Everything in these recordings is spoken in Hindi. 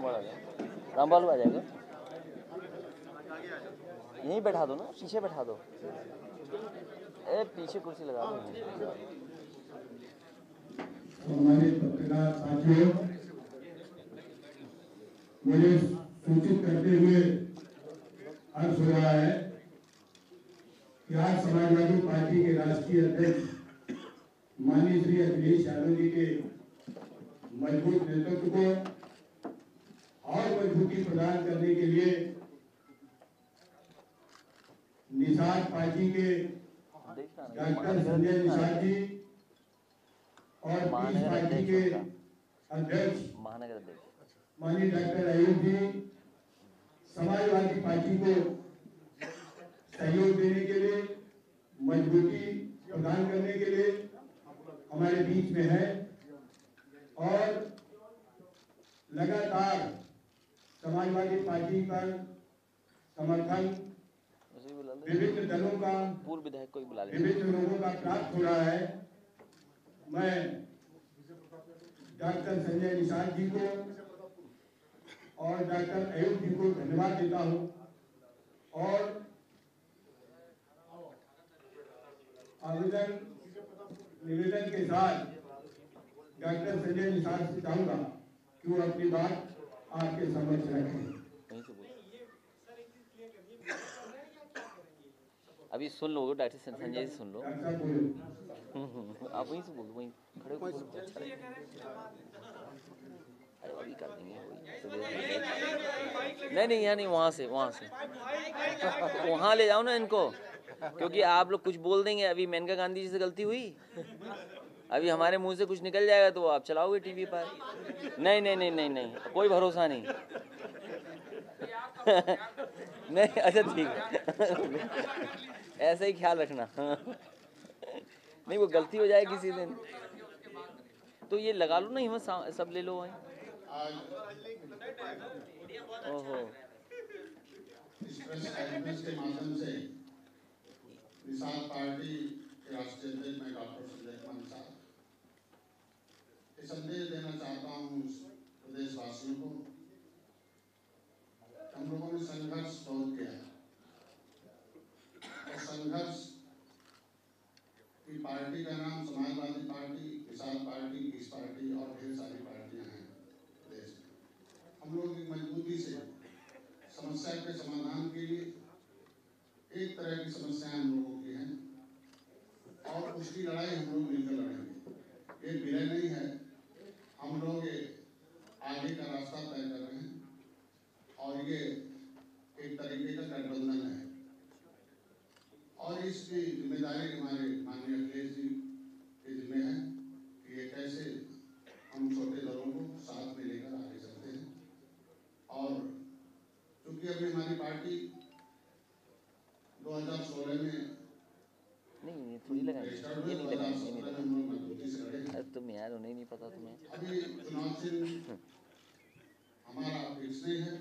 रामपाल आ रामपाल आ जाएगा। यहीं बैठा दो ना, पीछे बैठा दो। ए, पीछे कुर्सी लगा दो। हमारे पत्रकार साथियों। मुझे सूचित करते हुए हर्ष हो रहा है कि आज समाजवादी पार्टी के राष्ट्रीय अध्यक्ष माननीय श्री अखिलेश यादव जी के मज़बूत नेतृत्व को और मजबूती प्रदान करने के लिए निषाद पार्टी के डॉक्टर संजय निषाद जी और पीस पार्टी के अध्यक्ष। माननीय डॉक्टर अयूब जी समाजवादी पार्टी को सहयोग देने के लिए मजबूती प्रदान करने के लिए हमारे बीच में है और लगातार समाजवादी पार्टी पर समर्थन, विभिन्न दलों का पूर्व विधायक को बुला विभिन्न लोगों का प्राप्त हो रहा है। मैं डॉक्टर संजय निषाद जी को और डॉक्टर अयूब जी को धन्यवाद देता हूँ। और आवेदन, निवेदन के साथ डॉक्टर संजय निषाद से चाहूँगा कि वो अपनी बात आपके समक्ष रखें। अभी सुन लो डॉक्टर संजय से सुन लो। बोलो हम्म, हम्म, आप वहीं से बोलो वहीं खड़े बोलो, अच्छा अरे अभी कर देंगे वही। नहीं नहीं यहाँ नहीं वहाँ से वहाँ से। वहाँ ले जाओ ना इनको क्योंकि आप लोग कुछ बोल देंगे। अभी मेनका गांधी जी से गलती हुई। अभी हमारे मुँह से कुछ निकल जाएगा तो आप चलाओगे टीवी पर। नहीं नहीं नहीं नहीं नहीं, कोई भरोसा नहीं। नहीं अच्छा ठीक है। ऐसा ही ख्याल रखना। नहीं, वो गलती हो जाए किसी दिन। तो ये लगा लो ना, हिम्मत सब ले लो वहीं। ओहो। पार्टी राष्ट्रीय अध्यक्ष मैं डॉक्टर संजय कुमार निषाद ये संदेश देना चाहता हूँ प्रदेशवासियों को। हम लोगों ने संघर्ष बहुत किया। और संघर्ष की पार्टी का नाम Samajwadi Party, Kisan Party Peace Party और ढेर सारी पार्टियाँ हैं प्रदेश में। हम लोग एक मजबूती से, समस्या के समाधान के लिए एक तरह की समस्याएँ हम लोगों की हैं। और उसकी लड़ाई हम लोग मिलकर लड़ेंगे। ये विलय नहीं है। हम लोग आगे का रास्ता तय कर रहे हैं और ये एक तरीके का गठबंधन है। और इसकी ज़िम्मेदारी हमारे माननीय अखिलेश जी के जिम्मे है कि ये कैसे हम छोटे दलों को साथ में लेकर आगे चलते हैं। और क्योंकि अभी हमारी पार्टी 2016 में नहीं ये थोड़ी लगा से मैं यार, उन्हें नहीं पता तुम्हें। हमारा है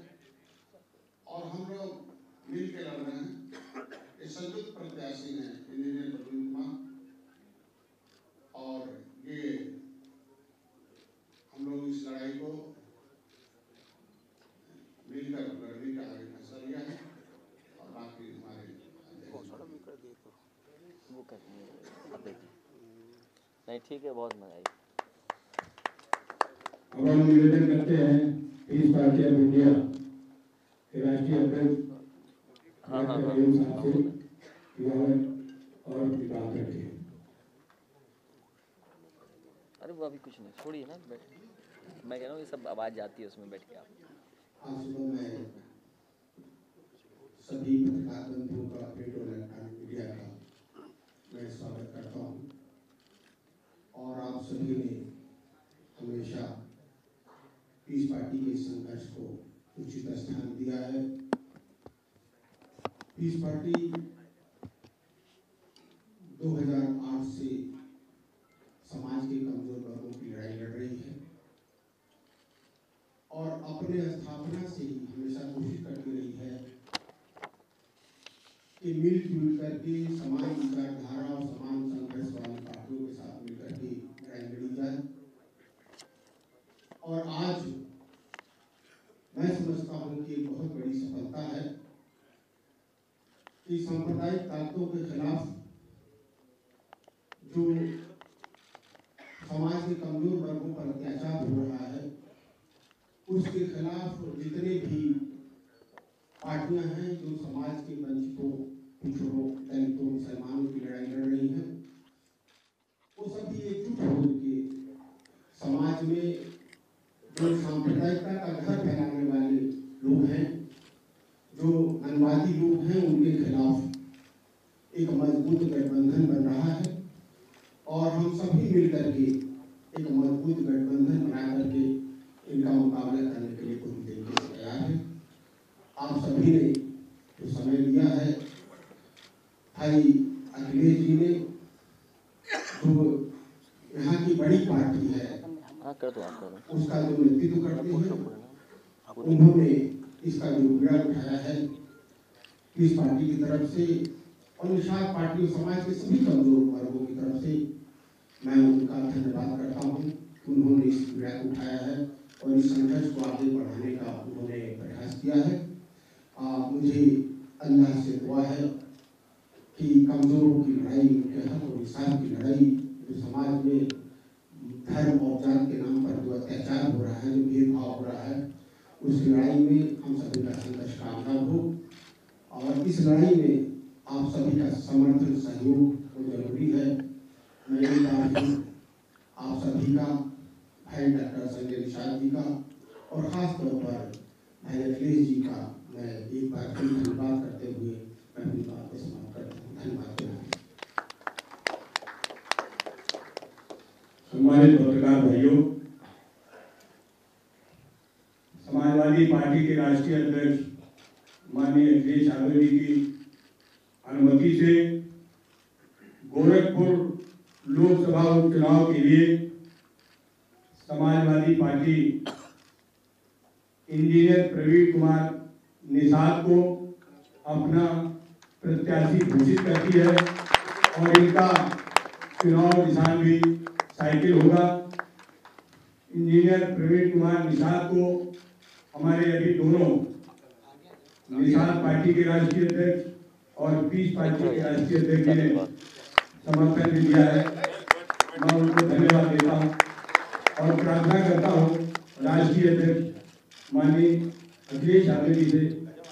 और हम लोग मिल के लड़ रहे हैं। संयुक्त प्रत्याशी हैं, इंजीनियर प्रवीण कुमार। और ये हम लोग इस लड़ाई को मिलकर लड़ने का आगे फैसला लिया है और बाकी हमारे वो कर अब देखिए नहीं ठीक है बहुत मज़ा आई अब हम निवेदन करते हैं पीस पार्टी ऑफ़ इंडिया के राष्ट्रीय अध्यक्ष हाँ, हाँ, हाँ। और अरे वो अभी कुछ नहीं छोड़िए ना बैठ मैं कह रहा हूँ ये सब आवाज़ जाती है उसमें बैठ के आप। आज सुबह मैं सभी पत्रकार बंधुओं का प्रिंट और इलेक्ट्रॉनिक मीडिया का मैं स्वागत करता हूँ और आप सभी ने हमेशा पीस पार्टी के संघर्ष को उचित स्थान दिया है। पीस पार्टी 2008 से समाज के कमज़ोर वर्गों की लड़ाई लड़ रही है और अपने स्थापना से ही हमेशा कोशिश करती रही है कि मिलजुल करके समान विचारधारा और समान संघर्ष वाली पार्टियों के साथ मिलकर के लड़ाई लड़ी जाए और आज मैं समझता हूँ कि बहुत बड़ी सफलता है कि सांप्रदायिक ताकतों के खिलाफ जो समाज के कमज़ोर वर्गों पर अत्याचार हो रहा है उसके खिलाफ जितने भी पार्टियाँ हैं जो समाज के वंचितों पिछड़ों दलितों मुसलमानों की लड़ाई लड़ रही हैं वो सभी एकजुट होकर समाज में जो सांप्रदायिकता का घर फैलाने वाले लोग हैं जो मनवादी लोग हैं उनके खिलाफ एक मज़बूत गठबंधन बन रहा है और हम सभी मिलकर के एक मज़बूत गठबंधन बना करके इनका मुकाबला करने के लिए पूरी तरीके से तैयार है आप सभी ने जो समय लिया है भाई अखिलेश जी ने जो यहाँ की बड़ी पार्टी है हाँ कर दो आप कर दो उसका जो नेतृत्व करते हैं उन्होंने इसका जो बीड़ा उठाया है इस पार्टी की तरफ़ से और निषाद पार्टी और समाज के सभी कमज़ोर वर्गों की तरफ़ से मैं उनका धन्यवाद करता हूँ कि उन्होंने इस बीड़ा को उठाया है और इस संघर्ष को आगे बढ़ाने का उन्होंने प्रयास किया है आ, मुझे अल्लाह से दुआ है कि कमजोरों की लड़ाई उनके हक और इंसाफ जो समाज में धर्म और जात के नाम पर जो अत्याचार हो रहा है, जो भेदभाव हो रहा है, उस लड़ाई में हम सभी का संघर्ष कामयाब हो। और इस लड़ाई में आप सभी का समर्थन, सहयोग तो ज़रूरी है। मैं आप सभी का, भाई डॉक्टर संजय निषाद जी का, और खास तौर पर भाई अखिलेश जी का मैं एक बार फिर धन्यवाद करते हुए मैं अपनी बात को समाप्त करता हूँ धन्यवाद सम्मानित पत्रकार भाइयों समाजवादी पार्टी के राष्ट्रीय अध्यक्ष माननीय जी की अनुमति से गोरखपुर लोकसभा उपचुनाव के लिए समाजवादी पार्टी इंजीनियर प्रवीण कुमार निषाद को अपना प्रत्याशी घोषित करती है और इनका चुनाव निशान भी साइकिल होगा। इंजीनियर प्रवीण कुमार निषाद को हमारे अभी दोनों निषाद पार्टी के राष्ट्रीय अध्यक्ष और पीस पार्टी के राष्ट्रीय अध्यक्ष ने समर्थन भी दिया है। मैं उनको धन्यवाद देता हूँ और प्रार्थना करता हूँ राष्ट्रीय अध्यक्ष माननीय अखिलेश यादव जी से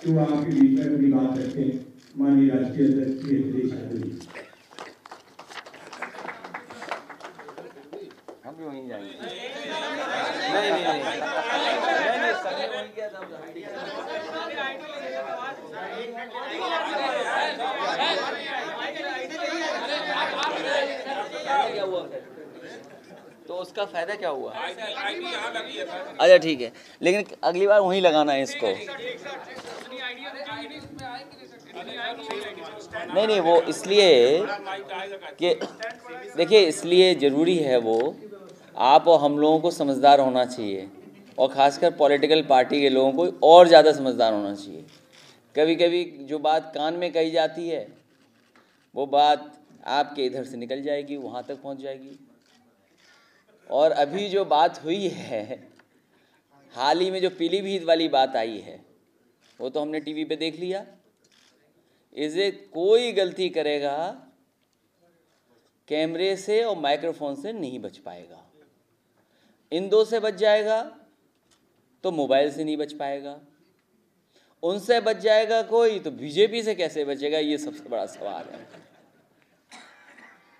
कि वो आपके बीच में अपनी बात रखें। माननीय राष्ट्रीय अध्यक्ष श्री अखिलेश यादव जी। हम भी वहीं जाएँगे। नहीं नहीं नहीं नहीं सबने वहीं किया था हम ठीक है फ़ायदा क्या हुआ तो उसका फ़ायदा क्या हुआ? अच्छा ठीक है। लेकिन अगली बार वहीं लगाना है इसको। नहीं नहीं, वो इसलिए कि, देखिए, इसलिए ज़रूरी है वो, आप और हम लोगों को समझदार होना चाहिए। और ख़ासकर पॉलिटिकल पार्टी के लोगों को और ज़्यादा समझदार होना चाहिए। कभी कभी जो बात कान में कही जाती है, वो बात आपके इधर से निकल जाएगी, वहाँ तक पहुँच जाएगी। और अभी जो बात हुई है, हाल ही में जो पीलीभीत वाली बात आई है, वो तो हमने टीवी पे देख लिया। इसे कोई गलती करेगा, कैमरे से और माइक्रोफोन से नहीं बच पाएगा। इन दो से बच जाएगा तो मोबाइल से नहीं बच पाएगा। उनसे बच जाएगा कोई तो बीजेपी से कैसे बचेगा, ये सबसे बड़ा सवाल है।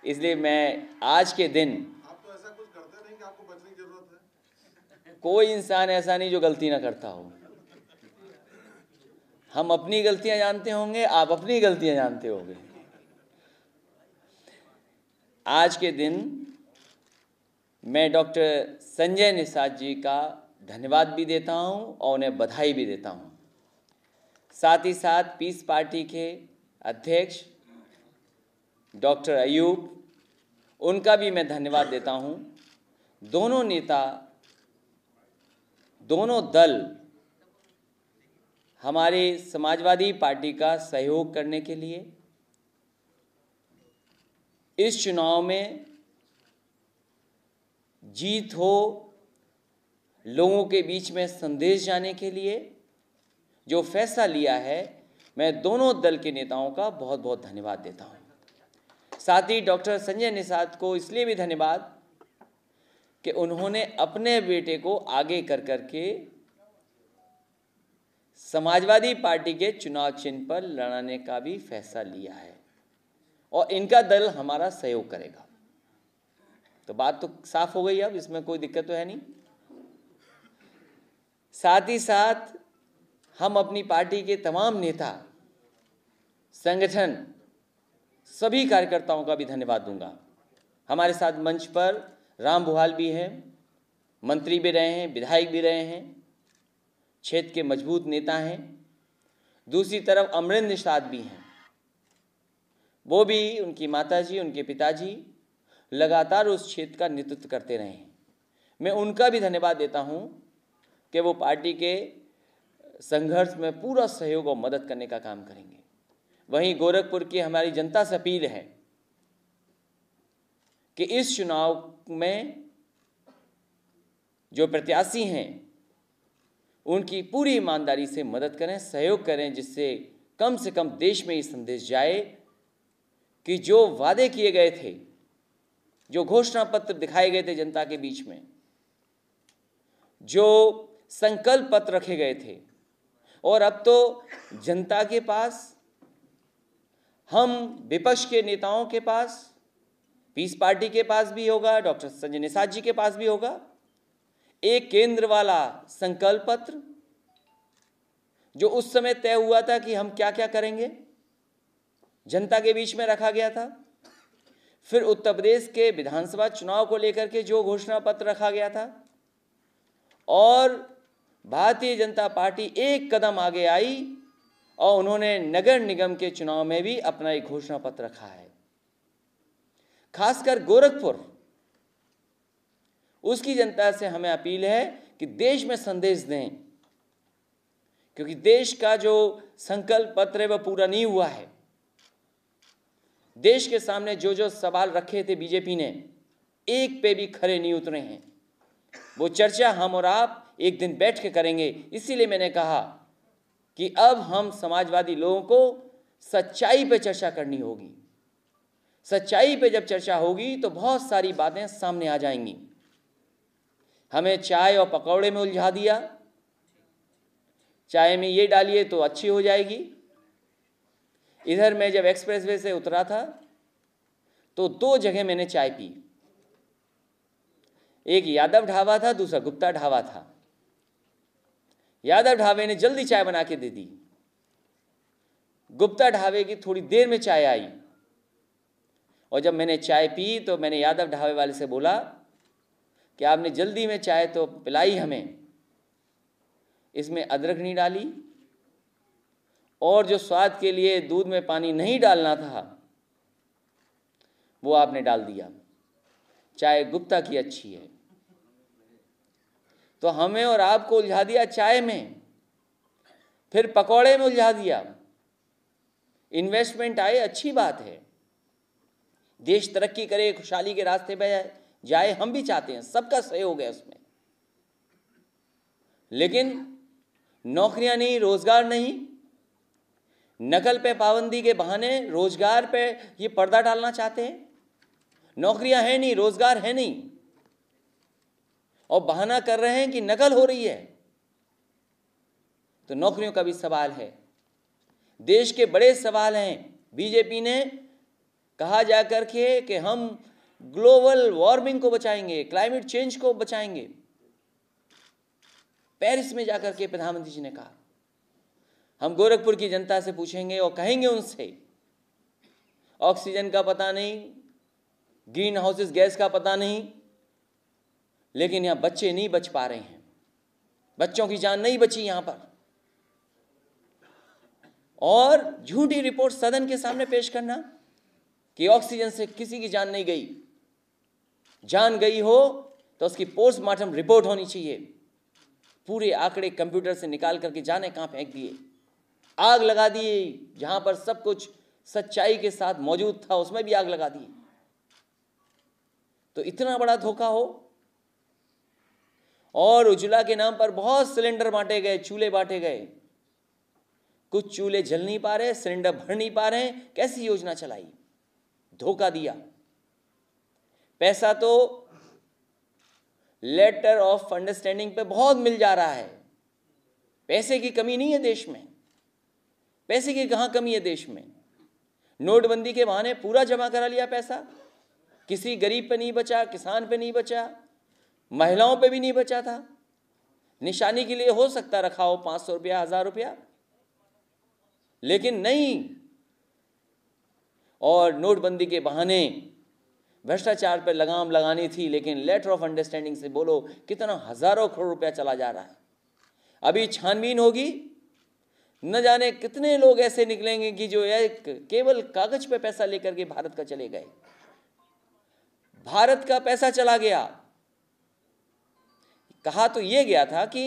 इसलिए मैं आज के दिन आप तो ऐसा कुछ करते नहीं कि आपको बचने की ज़रूरत है। कोई इंसान ऐसा नहीं जो गलती ना करता हो। हम अपनी गलतियाँ जानते होंगे आप अपनी गलतियाँ जानते होंगे। आज के दिन मैं डॉक्टर संजय निषाद जी का धन्यवाद भी देता हूँ और उन्हें बधाई भी देता हूँ। साथ ही साथ पीस पार्टी के अध्यक्ष डॉक्टर अयूब, उनका भी मैं धन्यवाद देता हूँ। दोनों नेता, दोनों दल हमारे समाजवादी पार्टी का सहयोग करने के लिए इस चुनाव में जीत हो लोगों के बीच में संदेश जाने के लिए जो फैसला लिया है, मैं दोनों दल के नेताओं का बहुत बहुत धन्यवाद देता हूँ। साथ ही डॉक्टर संजय निषाद को इसलिए भी धन्यवाद कि उन्होंने अपने बेटे को आगे कर करके समाजवादी पार्टी के चुनाव चिन्ह पर लड़ाने का भी फैसला लिया है और इनका दल हमारा सहयोग करेगा। तो बात तो साफ़ हो गई अब, इसमें कोई दिक्कत तो है नहीं। साथ ही साथ हम अपनी पार्टी के तमाम नेता, संगठन सभी कार्यकर्ताओं का भी धन्यवाद दूँगा। हमारे साथ मंच पर राम बुहाल भी हैं, मंत्री भी रहे हैं, विधायक भी रहे हैं क्षेत्र के मज़बूत नेता हैं। दूसरी तरफ़ अमरिंद निषाद भी हैं। वो भी उनकी माताजी, उनके पिताजी लगातार उस क्षेत्र का नेतृत्व करते रहे हैं। मैं उनका भी धन्यवाद देता हूँ कि वो पार्टी के संघर्ष में पूरा सहयोग और मदद करने का काम करेंगे। वहीं गोरखपुर की हमारी जनता से अपील है कि इस चुनाव में जो प्रत्याशी हैं, उनकी पूरी ईमानदारी से मदद करें, सहयोग करें, जिससे कम से कम देश में ये संदेश जाए कि जो वादे किए गए थे, जो घोषणा पत्र दिखाए गए थे जनता के बीच में, जो संकल्प पत्र रखे गए थे, और अब तो जनता के पास हम विपक्ष के नेताओं के पास, पीस पार्टी के पास भी होगा, डॉक्टर संजय निषाद जी के पास भी होगा। एक केंद्र वाला संकल्प पत्र, जो उस समय तय हुआ था कि हम क्या क्या करेंगे, जनता के बीच में रखा गया था। फिर उत्तर प्रदेश के विधानसभा चुनाव को लेकर के जो घोषणा पत्र रखा गया था, और भारतीय जनता पार्टी एक कदम आगे आई और उन्होंने नगर निगम के चुनाव में भी अपना एक घोषणा पत्र रखा है। खासकर गोरखपुर। उसकी जनता से हमें अपील है कि देश में संदेश दें, क्योंकि देश का जो संकल्प पत्र है वह पूरा नहीं हुआ है। देश के सामने जो जो सवाल रखे थे बीजेपी ने, एक पे भी खड़े नहीं उतरे हैं। वो चर्चा हम और आप एक दिन बैठ के करेंगे, इसीलिए मैंने कहा कि अब हम समाजवादी लोगों को सच्चाई पे चर्चा करनी होगी। सच्चाई पे जब चर्चा होगी तो बहुत सारी बातें सामने आ जाएँगी। हमें चाय और पकौड़े में उलझा दिया। चाय में ये डालिए तो अच्छी हो जाएगी। इधर मैं जब एक्सप्रेसवे से उतरा था तो दो जगह मैंने चाय पी। एक यादव ढाबा था, दूसरा गुप्ता ढाबा था। यादव ढाबे ने जल्दी चाय बना के दे दी। गुप्ता ढाबे की थोड़ी देर में चाय आई। और जब मैंने चाय पी तो मैंने यादव ढाबे वाले से बोला, कि आपने जल्दी में चाय तो पिलाई हमें। इसमें अदरक नहीं डाली और जो स्वाद के लिए दूध में पानी नहीं डालना था, वो आपने डाल दिया। चाय गुप्ता की अच्छी है। तो हमें और आपको उलझा दिया चाय में। फिर पकौड़े में उलझा दिया। इन्वेस्टमेंट आए, अच्छी बात है। देश तरक्की करे, खुशहाली के रास्ते पे जाए, हम भी चाहते हैं, सबका सहयोग है उसमें। लेकिन नौकरियाँ नहीं, रोज़गार नहीं। नकल पे पाबंदी के बहाने रोज़गार पे ये पर्दा डालना चाहते हैं। नौकरियाँ हैं नहीं, रोज़गार है नहीं। और बहाना कर रहे हैं कि नकल हो रही है। तो नौकरियों का भी सवाल है। देश के बड़े सवाल हैं। बीजेपी ने कहा जाकर के कि हम ग्लोबल वार्मिंग को बचाएँगे, क्लाइमेट चेंज को बचाएँगे। पेरिस में जाकर के प्रधानमंत्री जी ने कहा। हम गोरखपुर की जनता से पूछेंगे और कहेंगे उनसे, ऑक्सीजन का पता नहीं ग्रीन हाउसेस गैस का पता नहीं लेकिन यहाँ बच्चे नहीं बच पा रहे हैं। बच्चों की जान नहीं बची यहाँ पर। और झूठी रिपोर्ट सदन के सामने पेश करना कि ऑक्सीजन से किसी की जान नहीं गई। जान गई हो तो उसकी पोस्टमार्टम रिपोर्ट होनी चाहिए। पूरे आंकड़े कंप्यूटर से निकाल करके जाने कहाँ फेंक दिए। आग लगा दी, जहाँ पर सब कुछ सच्चाई के साथ मौजूद था, उसमें भी आग लगा दी। तो इतना बड़ा धोखा हो और उज्ज्वला के नाम पर बहुत सिलेंडर बांटे गए, चूल्हे बांटे गए। कुछ चूल्हे जल नहीं पा रहे, सिलेंडर भर नहीं पा रहे कैसी योजना चलाई? धोखा दिया। पैसा तो लेटर ऑफ़ अंडरस्टैंडिंग पे बहुत मिल जा रहा है। पैसे की कमी नहीं है देश में। पैसे की कहाँ कमी है देश में? नोटबंदी के बहाने पूरा जमा करा लिया पैसा। किसी गरीब पे नहीं बचा, किसान पे नहीं बचा। महिलाओं पे भी नहीं बचा था। निशानी के लिए हो सकता रखा हो पाँच सौ रुपया, हज़ार रुपया। लेकिन नहीं। और नोटबंदी के बहाने भ्रष्टाचार पर लगाम लगानी थी, लेकिन लेटर ऑफ़ अंडरस्टैंडिंग से बोलो, कितना हज़ारों करोड़ रुपया चला जा रहा है। अभी छानबीन होगी। न जाने कितने लोग ऐसे निकलेंगे कि जो एक केवल कागज़ पे पैसा लेकर के भारत का चले गए। भारत का पैसा चला गया। कहा तो यह गया था कि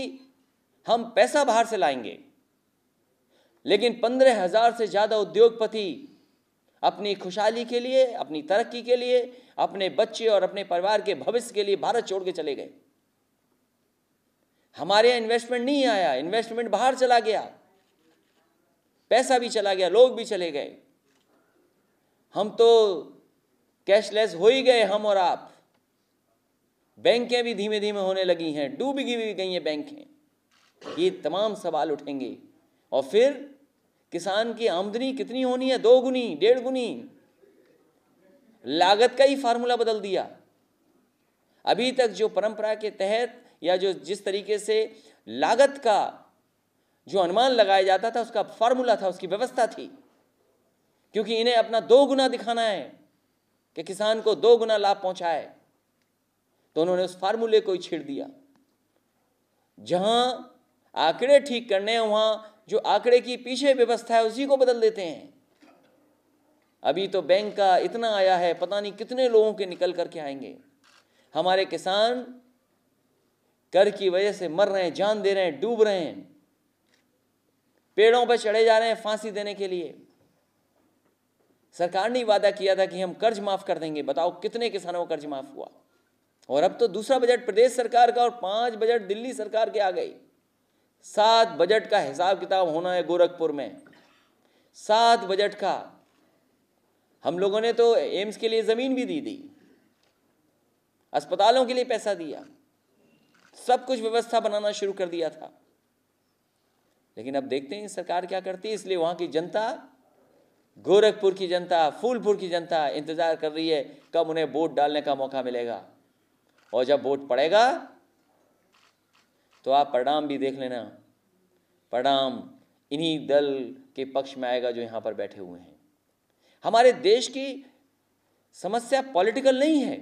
हम पैसा बाहर से लाएँगे, लेकिन पंद्रह हज़ार से ज़्यादा उद्योगपति अपनी खुशहाली के लिए, अपनी तरक्की के लिए, अपने बच्चे और अपने परिवार के भविष्य के लिए भारत छोड़ के चले गए। हमारे यहाँ इन्वेस्टमेंट नहीं आया इन्वेस्टमेंट बाहर चला गया, पैसा भी चला गया, लोग भी चले गए। हम तो कैशलेस हो ही गए, हम और आप। बैंकें भी धीमे धीमे होने लगी हैं, डूबी भी गई हैं बैंकें। ये तमाम सवाल उठेंगे। और फिर किसान की आमदनी कितनी होनी है? दो गुनी, डेढ़ गुनी। लागत का ही फार्मूला बदल दिया। अभी तक जो परंपरा के तहत या जो जिस तरीके से लागत का जो अनुमान लगाया जाता था, उसका फार्मूला था, उसकी व्यवस्था थी। क्योंकि इन्हें अपना दो गुना दिखाना है कि किसान को दो गुना लाभ पहुँचाए। तो उन्होंने उस फार्मूले को ही छेड़ दिया। जहाँ आंकड़े ठीक करने हैं, वहाँ जो आंकड़े की पीछे व्यवस्था है, उसी को बदल देते हैं। अभी तो बैंक का इतना आया है, पता नहीं कितने लोगों के निकल करके आएँगे। हमारे किसान कर की वजह से मर रहे हैं, जान दे रहे हैं, डूब रहे हैं। पेड़ों पर चढ़े जा रहे हैं फांसी देने के लिए। सरकार ने वादा किया था कि हम कर्ज माफ़ कर देंगे। बताओ कितने किसानों का कर्ज माफ़ हुआ? और अब तो दूसरा बजट प्रदेश सरकार का और पाँच बजट दिल्ली सरकार के आ गई। सात बजट का हिसाब किताब होना है गोरखपुर में। सात बजट का। हम लोगों ने तो एम्स के लिए ज़मीन भी दी दी अस्पतालों के लिए पैसा दिया। सब कुछ व्यवस्था बनाना शुरू कर दिया था। लेकिन अब देखते हैं सरकार क्या करती है। इसलिए वहाँ की जनता, गोरखपुर की जनता, फूलपुर की जनता इंतज़ार कर रही है। कब उन्हें वोट डालने का मौका मिलेगा। और जब वोट पड़ेगा तो आप परिणाम भी देख लेना। परिणाम इन्हीं दल के पक्ष में आएगा जो यहाँ पर बैठे हुए हैं। हमारे देश की समस्या पॉलिटिकल नहीं है।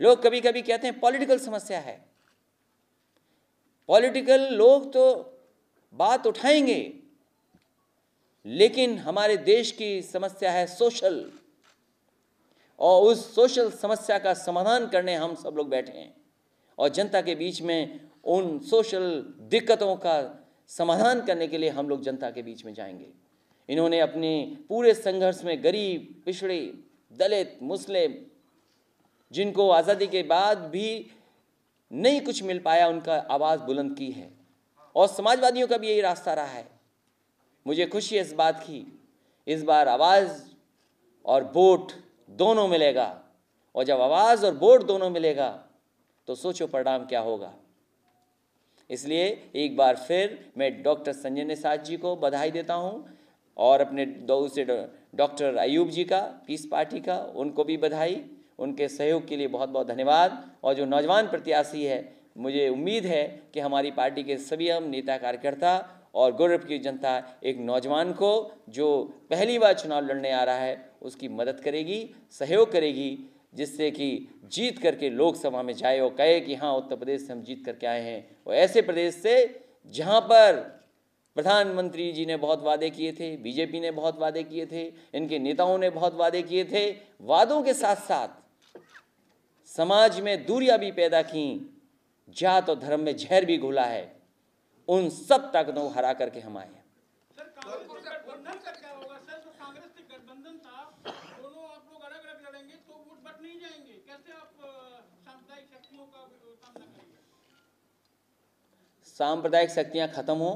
लोग कभी कभी कहते हैं, पॉलिटिकल समस्या है। पॉलिटिकल लोग तो बात उठाएँगे, लेकिन हमारे देश की समस्या है सोशल। और उस सोशल समस्या का समाधान करने हम सब लोग बैठे हैं। और जनता के बीच में उन सोशल दिक्कतों का समाधान करने के लिए हम लोग जनता के बीच में जाएँगे। इन्होंने अपने पूरे संघर्ष में गरीब, पिछड़े, दलित, मुस्लिम, जिनको आज़ादी के बाद भी नहीं कुछ मिल पाया, उनका आवाज़ बुलंद की है। और समाजवादियों का भी यही रास्ता रहा है। मुझे खुशी है इस बात की। इस बार आवाज़ और वोट दोनों मिलेगा। और जब आवाज़ और बोर्ड दोनों मिलेगा तो सोचो परिणाम क्या होगा। इसलिए एक बार फिर मैं डॉक्टर संजय निषाद जी को बधाई देता हूँ और अपने दूसरे डॉक्टर अयूब जी का, पीस पार्टी का, उनको भी बधाई। उनके सहयोग के लिए बहुत बहुत धन्यवाद। और जो नौजवान प्रत्याशी है, मुझे उम्मीद है कि हमारी पार्टी के सभी हम नेता कार्यकर्ता और गौरव की जनता एक नौजवान को, जो पहली बार चुनाव लड़ने आ रहा है उसकी मदद करेगी, सहयोग करेगी, जिससे कि जीत करके लोकसभा में जाए और कहे कि हाँ उत्तर प्रदेश से हम जीत करके आए हैं। और ऐसे प्रदेश से जहाँ पर प्रधानमंत्री जी ने बहुत वादे किए थे, बीजेपी ने बहुत वादे किए थे, इनके नेताओं ने बहुत वादे किए थे, वादों के साथ साथ समाज में दूरियाँ भी पैदा की, जात और धर्म में जहर भी घुला है, उन सब ताकतों को हरा करके हम आए हैं सर कांग्रेस का गठबंधन का क्या होगा सर जो कांग्रेस से गठबंधन था दोनों आप लोग अलग अलग लड़ेंगे तो वोट बट नहीं जाएँगे कैसे आप अ, सांप्रदायिक शक्तियों का सांप्रदायिक शक्तियाँ खत्म हो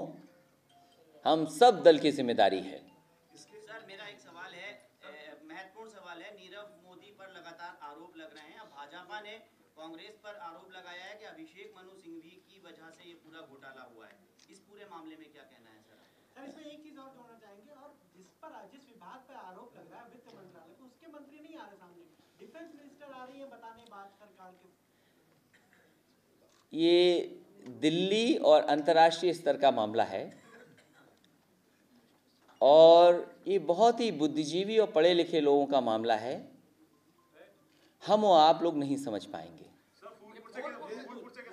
हम सब दल की ज़िम्मेदारी है। सर मेरा एक सवाल है महत्वपूर्ण सवाल है नीरव मोदी पर लगातार आरोप लग रहे हैं। भाजपा ने कांग्रेस पर आरोप लगाया है कि अभिषेक मनु सिंघवी की वजह से ये पूरा घोटाला हुआ है। इस पूरे मामले में क्या कहना है सर? सर इसमें एक चीज़ और जोड़ना चाहेंगे और जिस पर जिस विभाग पर आरोप लग रहा है वित्त मंत्रालय को उसके मंत्री नहीं आ रहे सामने। डिफेंस मिनिस्टर आ रही है बताने बात सरकार के। ये दिल्ली और अंतर्राष्ट्रीय स्तर का मामला है। और ये बहुत ही बुद्धिजीवी और पढ़े लिखे लोगों का मामला है। हम और आप लोग नहीं समझ पाएँगे।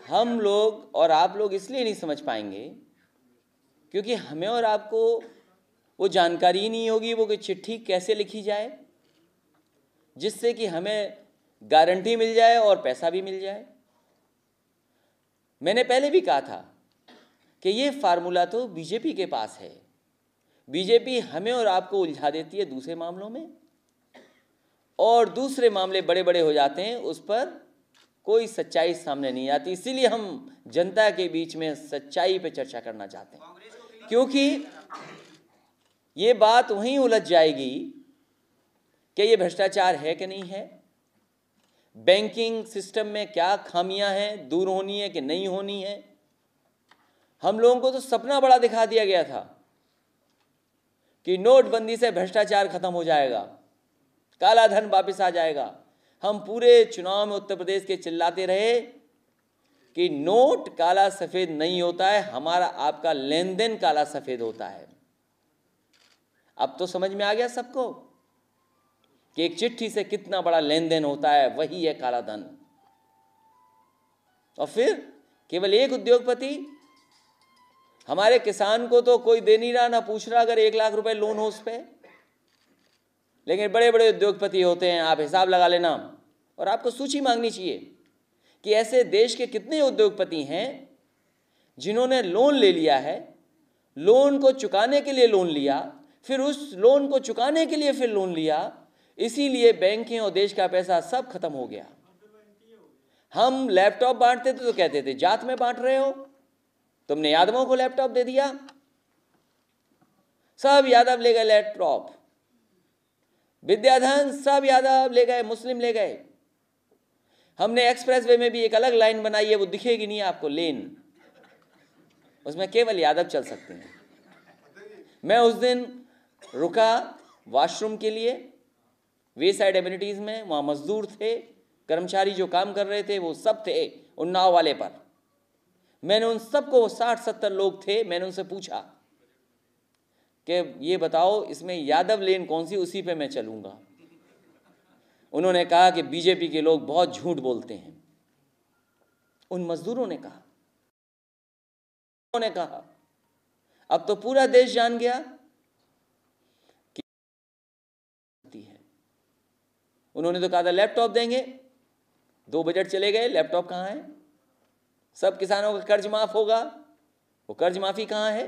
हम लोग और आप लोग इसलिए नहीं समझ पाएँगे क्योंकि हमें और आपको वो जानकारी नहीं होगी, वो कि चिट्ठी कैसे लिखी जाए, जिससे कि हमें गारंटी मिल जाए और पैसा भी मिल जाए। मैंने पहले भी कहा था कि ये फार्मूला तो बीजेपी के पास है। बीजेपी हमें और आपको उलझा देती है दूसरे मामलों में और दूसरे मामले बड़े बड़े हो जाते हैं, उस पर कोई सच्चाई सामने नहीं आती। इसीलिए हम जनता के बीच में सच्चाई पर चर्चा करना चाहते हैं। क्योंकि ये बात वहीं उलझ जाएगी कि ये भ्रष्टाचार है कि नहीं है। बैंकिंग सिस्टम में क्या खामियाँ हैं? दूर होनी है कि नहीं होनी है? हम लोगों को तो सपना बड़ा दिखा दिया गया था कि नोटबंदी से भ्रष्टाचार खत्म हो जाएगा। काला धन वापस आ जाएगा। हम पूरे चुनाव में उत्तर प्रदेश के चिल्लाते रहे कि नोट काला सफ़ेद नहीं होता है, हमारा आपका लेन देन काला सफ़ेद होता है। अब तो समझ में आ गया सबको। कि एक चिट्ठी से कितना बड़ा लेन देन होता है, वही है काला धन। और फिर केवल एक उद्योगपति, हमारे किसान को तो कोई दे नहीं रहा, ना पूछ रहा अगर एक लाख रुपए लोन हो उस पर लेकिन बड़े बड़े उद्योगपति होते हैं, आप हिसाब लगा लेना। और आपको सूची मांगनी चाहिए कि ऐसे देश के कितने उद्योगपति हैं जिन्होंने लोन ले लिया है लोन को चुकाने के लिए लोन लिया, फिर उस लोन को चुकाने के लिए फिर लोन लिया इसीलिए बैंकें और देश का पैसा सब खत्म हो गया। हम लैपटॉप बांटते थे तो कहते थे, जात में बांट रहे हो? तुमने यादवों को लैपटॉप दे दिया? सब यादव ले गए लैपटॉप। विद्याधन सब यादव ले गए, मुस्लिम ले गए। हमने एक्सप्रेस वे में भी एक अलग लाइन बनाई है, वो दिखेगी नहीं आपको, लेन। उसमें केवल यादव चल सकते हैं। मैं उस दिन रुका वॉशरूम के लिए वे साइड एम्यूनिटीज़ में वहाँ मजदूर थे, कर्मचारी जो काम कर रहे थे, वो सब थे उन्नाव वाले पर। मैंने उन सबको, वो साठ सत्तर लोग थे, मैंने उनसे पूछा कि ये बताओ, इसमें यादव लेन कौन सी, उसी पे मैं चलूँगा। उन्होंने कहा कि बीजेपी के लोग बहुत झूठ बोलते हैं। उन मजदूरों ने कहा। उन्होंने कहा, अब तो पूरा देश जान गया कि है उन्होंने तो कहा था लैपटॉप देंगे। दो बजट चले गए लैपटॉप कहाँ है? सब किसानों का कर्ज माफ़ होगा। वो कर्ज माफ़ी कहाँ है?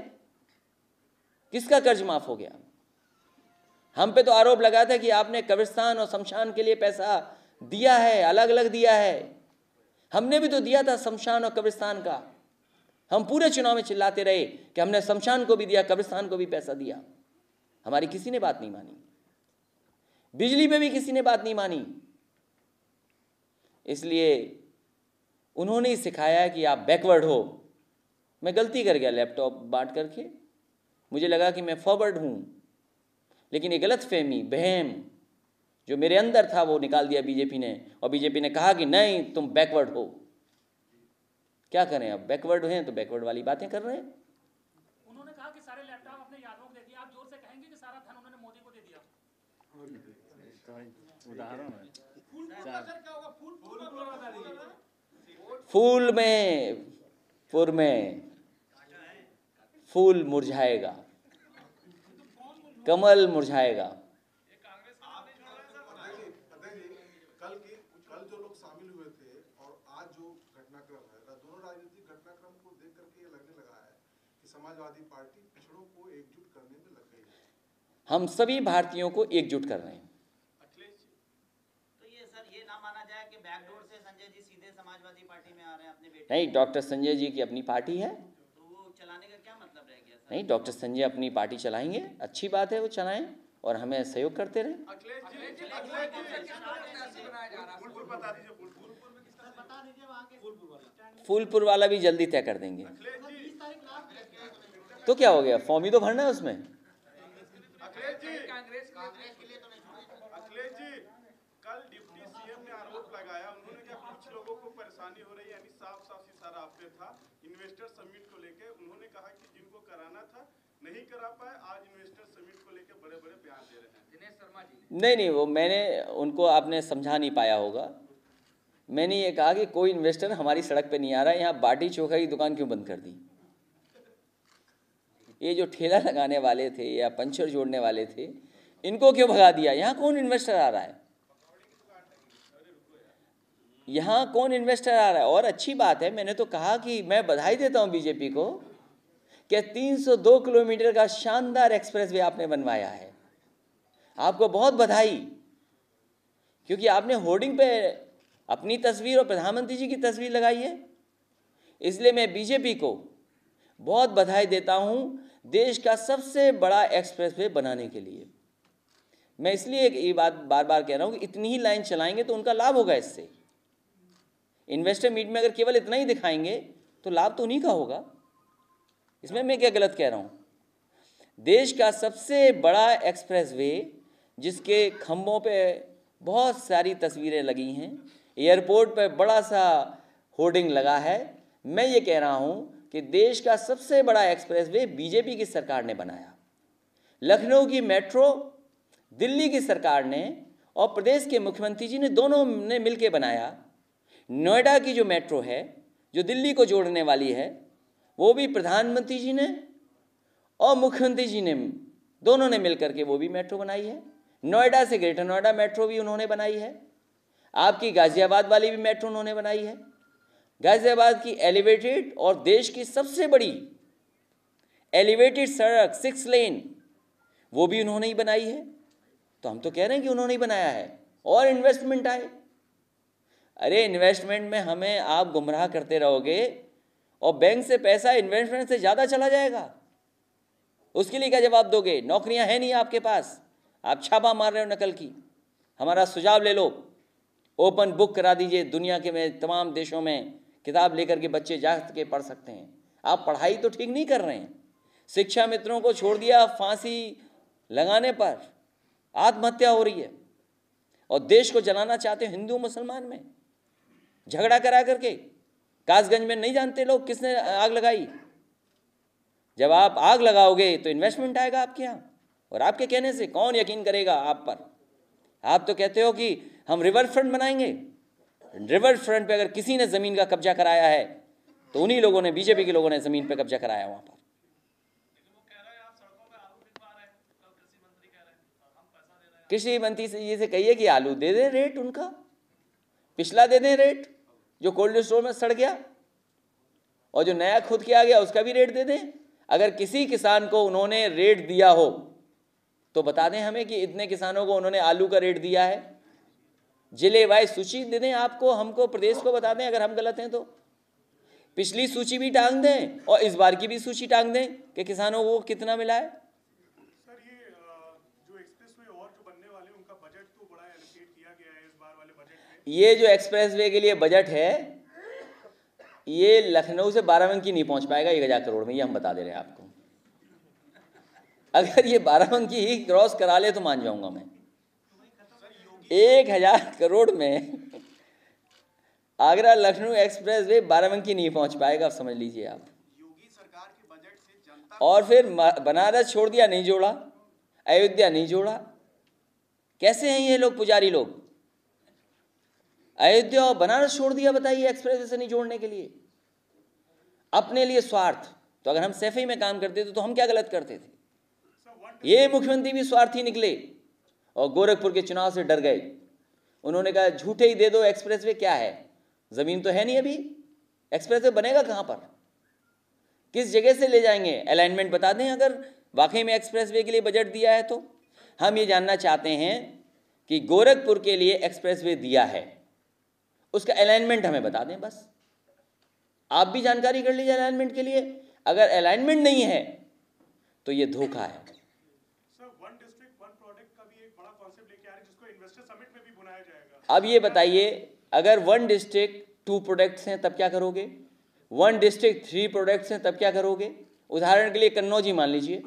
किसका कर्ज माफ़ हो गया? हम पे तो आरोप लगा था कि आपने कब्रिस्तान और शमशान के लिए पैसा दिया है अलग अलग दिया है। हमने भी तो दिया था शमशान और कब्रिस्तान का। हम पूरे चुनाव में चिल्लाते रहे कि हमने शमशान को भी दिया, कब्रिस्तान को भी पैसा दिया। हमारी किसी ने बात नहीं मानी। बिजली पे भी किसी ने बात नहीं मानी। इसलिए उन्होंने ही सिखाया कि आप बैकवर्ड हो। मैं गलती कर गया लैपटॉप बांट करके। मुझे लगा कि मैं फॉरवर्ड हूँ। लेकिन ये गलत फहमी, बहम, जो मेरे अंदर था, वो निकाल दिया बीजेपी ने। और बीजेपी ने कहा कि नहीं, तुम बैकवर्ड हो। क्या करें अब? बैकवर्ड हैं तो बैकवर्ड वाली बातें कर रहे हैं। रा- दोनों राजनीतिक घटनाक्रम को देख करके ये लगने लगा है कि समाजवादी पार्टी पिछड़ों को एकजुट करने में लग गई हम सभी भारतीयों को एकजुट कर रहे हैं तो ये सर ये ना माना जाए कि बैकडोर से संजय जी सीधे समाजवादी पार्टी में आ रहे हैं अपने बेटे नहीं डॉक्टर संजय जी की अपनी पार्टी है। नहीं डॉक्टर संजय अपनी पार्टी चलाएँगे। अच्छी बात है वो चलाएँ और हमें सहयोग करते रहें। बता दीजिए वहाँ के स्टैंड फूलपुर वाला भी जल्दी तय कर देंगे। लास्ट तो क्या हो गया? फॉर्म ही तो भरना है उसमें अखिलेश जी अखिलेश जी कल डिप्टी सीएम ने आरोप लगाया उन्होंने क्या कुछ लोगों को परेशानी हो रही है यानी साफ़ साफ़ इशारा आप पे था इन्वेस्टर समिट को लेके उन्होंने कहा कि जिनको कराना था नहीं करा पाए आज इन्वेस्टर समिट को लेके बड़े बड़े बयान दे रहे हैं। दिनेश शर्मा जी नहीं नहीं वो मैंने उनको आपने समझा नहीं पाया होगा। मैंने ये कहा कि कोई इन्वेस्टर हमारी सड़क पे नहीं आ रहा है यहाँ बाटी चोखा की दुकान क्यों बंद कर दी? ये जो ठेला लगाने वाले थे या पंचर जोड़ने वाले थे इनको क्यों भगा दिया? यहाँ कौन इन्वेस्टर आ रहा है? यहाँ कौन इन्वेस्टर आ रहा है? और अच्छी बात है, मैंने तो कहा कि मैं बधाई देता हूँ बीजेपी को कि 302 किलोमीटर का शानदार एक्सप्रेसवे आपने बनवाया है। आपको बहुत बधाई, क्योंकि आपने होर्डिंग पे अपनी तस्वीर और प्रधानमंत्री जी की तस्वीर लगाई है। इसलिए मैं बीजेपी को बहुत बधाई देता हूँ देश का सबसे बड़ा एक्सप्रेसवे बनाने के लिए। मैं इसलिए ये बात बार बार कह रहा हूँ कि इतनी ही लाइन चलाएँगे तो उनका लाभ होगा इससे। इन्वेस्टर मीट में अगर केवल इतना ही दिखाएँगे तो लाभ तो उन्हीं का होगा। इसमें मैं क्या गलत कह रहा हूँ? देश का सबसे बड़ा एक्सप्रेसवे जिसके खम्भों पे बहुत सारी तस्वीरें लगी हैं एयरपोर्ट पर बड़ा सा होर्डिंग लगा है। मैं ये कह रहा हूँ कि देश का सबसे बड़ा एक्सप्रेसवे बीजेपी की सरकार ने बनाया। लखनऊ की मेट्रो दिल्ली की सरकार ने और प्रदेश के मुख्यमंत्री जी ने दोनों ने मिलकर बनाया। नोएडा की जो मेट्रो है, जो दिल्ली को जोड़ने वाली है, वो भी प्रधानमंत्री जी ने और मुख्यमंत्री जी ने, दोनों ने मिलकर के वो भी मेट्रो बनाई है। नोएडा से ग्रेटर नोएडा मेट्रो भी उन्होंने बनाई है। आपकी गाजियाबाद वाली भी मेट्रो उन्होंने बनाई है। गाजियाबाद की एलिवेटेड और देश की सबसे बड़ी एलिवेटेड सड़क, सिक्स लेन, वो भी उन्होंने ही बनाई है। तो हम तो कह रहे हैं कि उन्होंने ही बनाया है। और इन्वेस्टमेंट आए। अरे इन्वेस्टमेंट में हमें आप गुमराह करते रहोगे और बैंक से पैसा इन्वेस्टमेंट से ज़्यादा चला जाएगा। उसके लिए क्या जवाब दोगे? नौकरियाँ हैं नहीं आपके पास। आप छापा मार रहे हो नकल की। हमारा सुझाव ले लो। ओपन बुक करा दीजिए। दुनिया के में, तमाम देशों में किताब लेकर के बच्चे जा के पढ़ सकते हैं। आप पढ़ाई तो ठीक नहीं कर रहे हैं। शिक्षा मित्रों को छोड़ दिया फांसी लगाने पर। आत्महत्या हो रही है। और देश को जलाना चाहते हो हिंदू मुसलमान में। झगड़ा करा करके। कासगंज में नहीं जानते लोग किसने आग लगाई। जब आप आग लगाओगे तो इन्वेस्टमेंट आएगा आपके यहाँ। और आपके कहने से कौन यकीन करेगा आप पर? आप तो कहते हो कि हम रिवर फ्रंट बनाएँगे। रिवर फ्रंट पे अगर किसी ने ज़मीन का कब्जा कराया है तो उन्हीं लोगों ने बीजेपी के लोगों ने ज़मीन पे कब्जा कराया वहाँ पर। कृषि मंत्री से ये से कहिए कि आलू दे दें रेट उनका। पिछला दे दें रेट जो कोल्ड स्टोर में सड़ गया और जो नया खुद किया गया उसका भी रेट दे दें। अगर किसी किसान को उन्होंने रेट दिया हो तो बता दें हमें कि इतने किसानों को उन्होंने आलू का रेट दिया है। ज़िले वाइज सूची दे दें आपको, हमको, प्रदेश को बता दें अगर हम गलत हैं तो। पिछली सूची भी टांग दें और इस बार की भी सूची टांग दें कि किसानों को कितना मिला है सर ये अ, जो एक्सप्रेसवे और जो बनने वाले हैं, उनका बजट तो बड़ा एलोकेट किया गया है इस बार वाले बजट में ये जो एक्सप्रेसवे के लिए बजट है, ये लखनऊ से बाराबंकी नहीं पहुँच पाएगा, एक हज़ार करोड़ में, ये हम बता दे रहे हैं आपको। अगर ये बाराबंकी ही क्रॉस करा ले तो मान जाऊँगा मैं। एक हज़ार करोड़ में आगरा लखनऊ एक्सप्रेस वे बाराबंकी नहीं पहुँच पाएगा समझ लीजिए आप। और फिर बनारस छोड़ दिया, नहीं जोड़ा, अयोध्या नहीं जोड़ा। कैसे हैं ये लोग, पुजारी लोग? अयोध्या और बनारस छोड़ दिया, बताइए एक्सप्रेस से नहीं जोड़ने के लिए। अपने लिए स्वार्थ। तो अगर हम सैफई में काम करते थे तो हम क्या गलत करते थे? ये मुख्यमंत्री भी स्वार्थी निकले और गोरखपुर के चुनाव से डर गए। उन्होंने कहा, झूठे ही दे दो एक्सप्रेस वे क्या है? ज़मीन तो है नहीं अभी। एक्सप्रेस वे बनेगा कहाँ पर? किस जगह से ले जाएँगे? अलाइनमेंट बता दें अगर। वाकई में एक्सप्रेस वे के लिए बजट दिया है तो। हम ये जानना चाहते हैं कि गोरखपुर के लिए एक्सप्रेस वे दिया है। उसका अलाइनमेंट हमें बता दें बस। आप भी जानकारी कर लीजिए अलाइनमेंट के लिए। अगर अलाइनमेंट नहीं है तो ये धोखा है। अब ये बताइए अगर वन डिस्ट्रिक्ट टू प्रोडक्ट्स हैं तब क्या करोगे? वन डिस्ट्रिक्ट थ्री प्रोडक्ट्स हैं तब क्या करोगे? उदाहरण के लिए कन्नौजी मान लीजिए।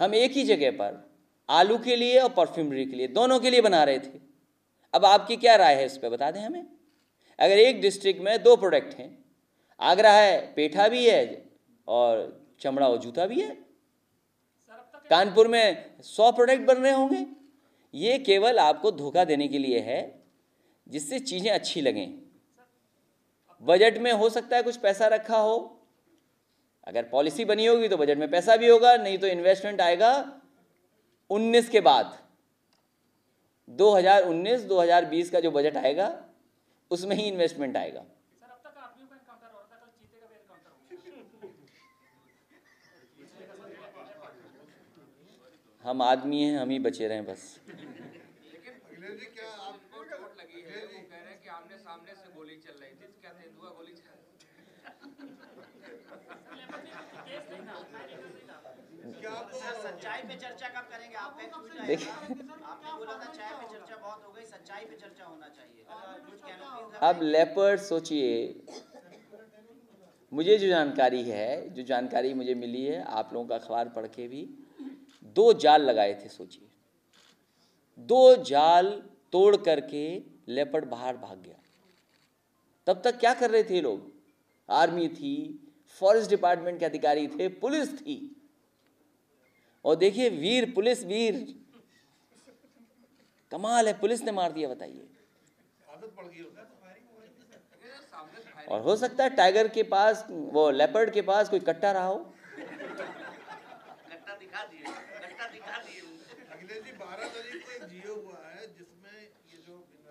हम एक ही जगह पर आलू के लिए और परफ्यूमरी के लिए दोनों के लिए बना रहे थे। अब आपकी क्या राय है इस पर बता दें हमें। अगर एक डिस्ट्रिक्ट में दो प्रोडक्ट हैं, आगरा है, पेठा भी है और चमड़ा और जूता भी है। कानपुर में सौ प्रोडक्ट बन रहे होंगे। ये केवल आपको धोखा देने के लिए है, जिससे चीज़ें अच्छी लगें। बजट में हो सकता है कुछ पैसा रखा हो। अगर पॉलिसी बनी होगी तो बजट में पैसा भी होगा, नहीं तो इन्वेस्टमेंट आएगा। 19 के बाद 2019 2020 का जो बजट आएगा उसमें ही इन्वेस्टमेंट आएगा। सर अब तक आदमियों का एनकाउंटर हो रहा था? कल चीते का भी एनकाउंटर होगा। हम आदमी हैं हम ही बचे रहें बस। अखिलेश जी क्या आपको लगी है। वो कह रहे हैं कि आमने सामने से गोली चल रही थी क्या तेंदुआ गोली चल सच्चाई पे चर्चा कब करेंगे? आपका एक ट्वीट देखिए। आएगा आपने बोला था चाय पे चर्चा बहुत हो गई सच्चाई पे चर्चा होना चाहिए। अब लेपर्ड सोचिए। मुझे जो जानकारी है जो जानकारी मुझे मिली है आप लोगों का अखबार पढ़ के भी दो जाल लगाए थे सोचिए। दो जाल तोड़ करके लेपर्ड बाहर भाग गया। तब तक क्या कर रहे थे लोग? आर्मी थी फॉरेस्ट डिपार्टमेंट के अधिकारी थे पुलिस थी। और देखिए वीर पुलिस वीर कमाल है, पुलिस ने मार दिया, बताइए। और हो सकता है टाइगर के पास, वो लेपर्ड के पास कोई कट्टा रहा हो।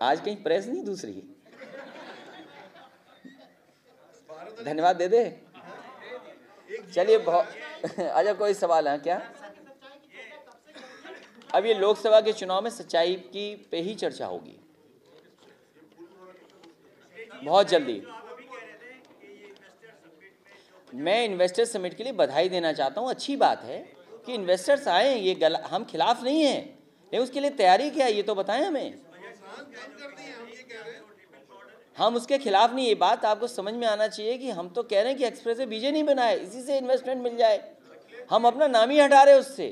है आज कहीं प्रेस नहीं, दूसरी। धन्यवाद, दे दे। चलिए बहुत अच्छा कोई सवाल है, क्या? अब ये लोकसभा के चुनाव में सच्चाई की पे ही चर्चा होगी। बहुत जल्दी। मैं इन्वेस्टर समिट के लिए बधाई देना चाहता हूँ। अच्छी बात है कि इन्वेस्टर्स आए, ये गल, हम खिलाफ नहीं हैं। लेकिन उसके लिए तैयारी क्या है, ये तो बताएँ हमें। हम उसके खिलाफ नहीं, ये बात आपको समझ में आना चाहिए कि हम तो कह रहे हैं कि एक्सप्रेस वे बीजे नहीं बनाए, इसी से इन्वेस्टमेंट मिल जाए। हम अपना नाम ही हटा रहे उससे।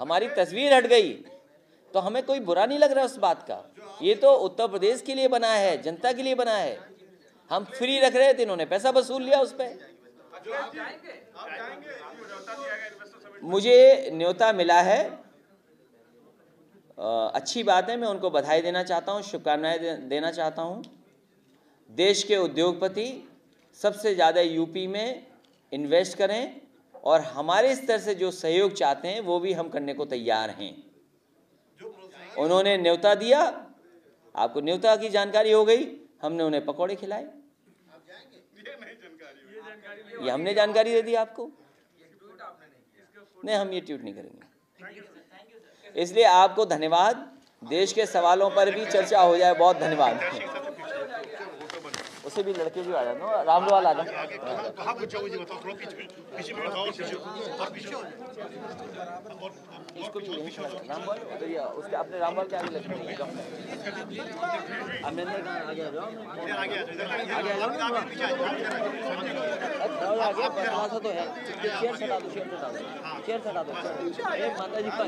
हमारी तस्वीर हट गई। तो हमें कोई बुरा नहीं लग रहा उस बात का। ये तो उत्तर प्रदेश के लिए बना है, जनता के लिए बना है। हम फ्री रख रहे थे, इन्होंने पैसा वसूल लिया उस पर मुझे न्योता मिला है। अच्छी बात है, मैं उनको बधाई देना चाहता हूँ, शुभकामनाएँ देना चाहता हूँ। देश के उद्योगपति सबसे ज़्यादा यूपी में इन्वेस्ट करें। और हमारे स्तर से जो सहयोग चाहते हैं, वो भी हम करने को तैयार हैं। उन्होंने न्योता दिया, आपको न्योता की जानकारी हो गई, हमने उन्हें पकौड़े खिलाए। ये हमने जानकारी दे दी आपको। नहीं, हम ये ट्वीट नहीं करेंगे। इसलिए आपको धन्यवाद। देश के सवालों पर भी चर्चा हो जाए, बहुत धन्यवाद। उससे भी लड़के भी आ जाते हो रामलाल आ पीछे इसको भी यहीं। रामलाल तो ये उसके अपने रामलाल के आगे लगे अमरिंदर कहाँ आ गया जाओ आगे आ जाओ। आगे आ जाओ। ना आगे थोड़ा सा तो है। चेयर हटा दो चेयर हटा दो। चेयर हटा दो एक माता जी का